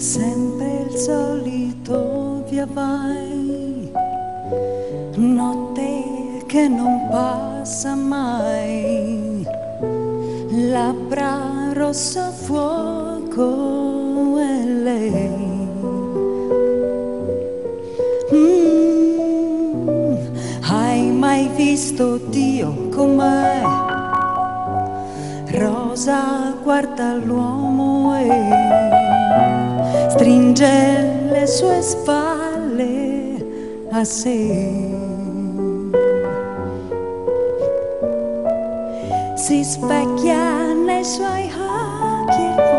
sempre il solito via vai, notte che non passa mai, labbra rossa fuoco e lei. Mm, hai mai visto Dio com'è? Rosa guarda l'uomo e stringe le sue spalle a sé. Si specchia nei suoi occhi